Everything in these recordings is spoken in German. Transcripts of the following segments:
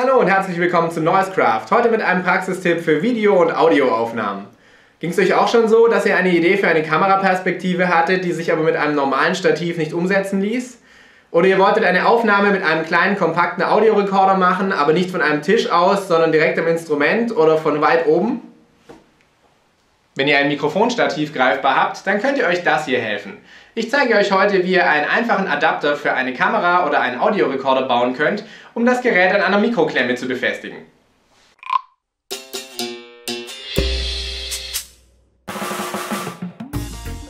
Hallo und herzlich willkommen zu Noisecraft. Heute mit einem Praxistipp für Video- und Audioaufnahmen. Ging es euch auch schon so, dass ihr eine Idee für eine Kameraperspektive hattet, die sich aber mit einem normalen Stativ nicht umsetzen ließ? Oder ihr wolltet eine Aufnahme mit einem kleinen kompakten Audiorekorder machen, aber nicht von einem Tisch aus, sondern direkt am Instrument oder von weit oben? Wenn ihr ein Mikrofonstativ greifbar habt, dann könnt ihr euch das hier helfen. Ich zeige euch heute, wie ihr einen einfachen Adapter für eine Kamera oder einen Audiorekorder bauen könnt, um das Gerät an einer Mikroklemme zu befestigen.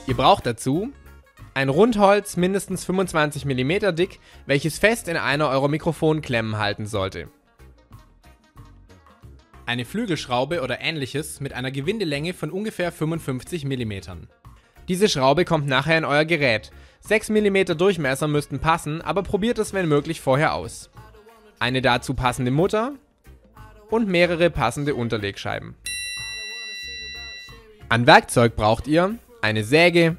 Ihr braucht dazu ein Rundholz mindestens 25 mm dick, welches fest in einer eurer Mikrofonklemmen halten sollte eine Flügelschraube oder ähnliches mit einer Gewindelänge von ungefähr 55 mm. Diese Schraube kommt nachher in euer Gerät. 6 mm Durchmesser müssten passen, aber probiert es wenn möglich vorher aus. Eine dazu passende Mutter und mehrere passende Unterlegscheiben. An Werkzeug braucht ihr eine Säge,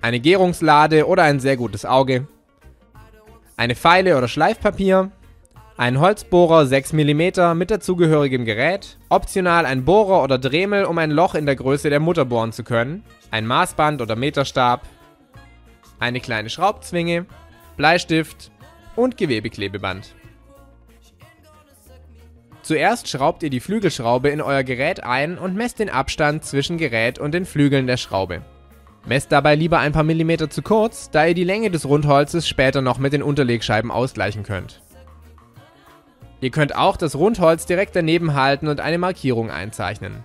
eine Gärungslade oder ein sehr gutes Auge, eine Feile oder Schleifpapier, ein Holzbohrer 6 mm mit dazugehörigem Gerät, optional ein Bohrer oder Dremel, um ein Loch in der Größe der Mutter bohren zu können, ein Maßband oder Meterstab, eine kleine Schraubzwinge, Bleistift und Gewebeklebeband. Zuerst schraubt ihr die Flügelschraube in euer Gerät ein und messt den Abstand zwischen Gerät und den Flügeln der Schraube. Messt dabei lieber ein paar Millimeter zu kurz, da ihr die Länge des Rundholzes später noch mit den Unterlegscheiben ausgleichen könnt. Ihr könnt auch das Rundholz direkt daneben halten und eine Markierung einzeichnen.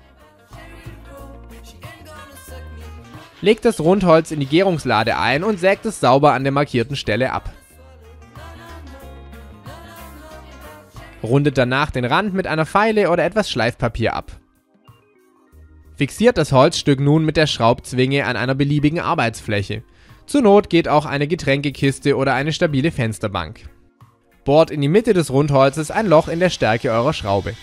Legt das Rundholz in die Gärungslade ein und sägt es sauber an der markierten Stelle ab. Rundet danach den Rand mit einer Feile oder etwas Schleifpapier ab. Fixiert das Holzstück nun mit der Schraubzwinge an einer beliebigen Arbeitsfläche. Zur Not geht auch eine Getränkekiste oder eine stabile Fensterbank bohrt in die Mitte des Rundholzes ein Loch in der Stärke eurer Schraube.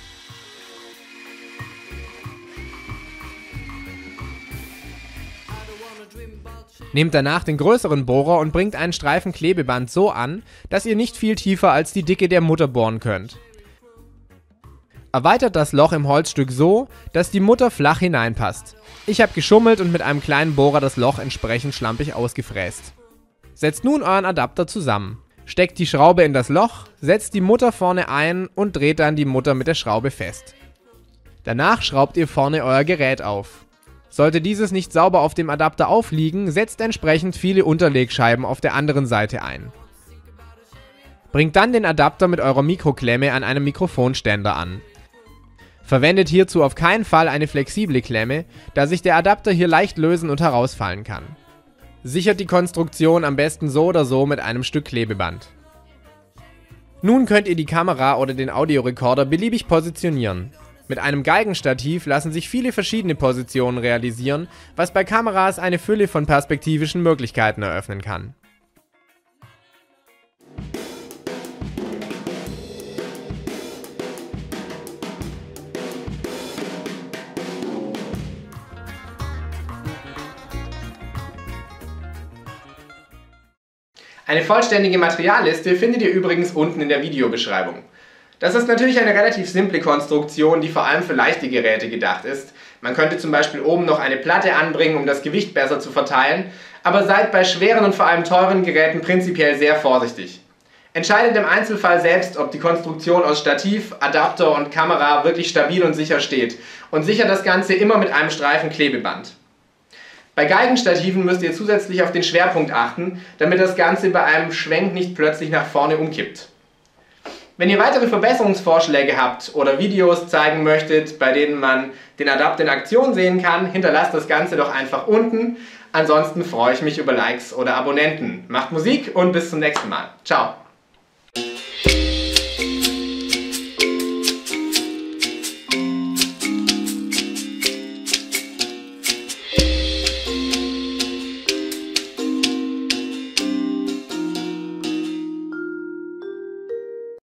Nehmt danach den größeren Bohrer und bringt einen Streifen Klebeband so an, dass ihr nicht viel tiefer als die Dicke der Mutter bohren könnt. Erweitert das Loch im Holzstück so, dass die Mutter flach hineinpasst. Ich habe geschummelt und mit einem kleinen Bohrer das Loch entsprechend schlampig ausgefräst. Setzt nun euren Adapter zusammen. Steckt die Schraube in das Loch, setzt die Mutter vorne ein und dreht dann die Mutter mit der Schraube fest. Danach schraubt ihr vorne euer Gerät auf. Sollte dieses nicht sauber auf dem Adapter aufliegen, setzt entsprechend viele Unterlegscheiben auf der anderen Seite ein. Bringt dann den Adapter mit eurer Mikroklemme an einem Mikrofonständer an. Verwendet hierzu auf keinen Fall eine flexible Klemme, da sich der Adapter hier leicht lösen und herausfallen kann. Sichert die Konstruktion am besten so oder so mit einem Stück Klebeband. Nun könnt ihr die Kamera oder den Audiorekorder beliebig positionieren. Mit einem Geigenstativ lassen sich viele verschiedene Positionen realisieren, was bei Kameras eine Fülle von perspektivischen Möglichkeiten eröffnen kann. Eine vollständige Materialliste findet ihr übrigens unten in der Videobeschreibung. Das ist natürlich eine relativ simple Konstruktion, die vor allem für leichte Geräte gedacht ist. Man könnte zum Beispiel oben noch eine Platte anbringen, um das Gewicht besser zu verteilen, aber seid bei schweren und vor allem teuren Geräten prinzipiell sehr vorsichtig. Entscheidet im Einzelfall selbst, ob die Konstruktion aus Stativ, Adapter und Kamera wirklich stabil und sicher steht und sichert das Ganze immer mit einem Streifen Klebeband. Bei Geigenstativen müsst ihr zusätzlich auf den Schwerpunkt achten, damit das Ganze bei einem Schwenk nicht plötzlich nach vorne umkippt. Wenn ihr weitere Verbesserungsvorschläge habt oder Videos zeigen möchtet, bei denen man den Adapter in Aktion sehen kann, hinterlasst das Ganze doch einfach unten. Ansonsten freue ich mich über Likes oder Abonnenten. Macht Musik und bis zum nächsten Mal. Ciao!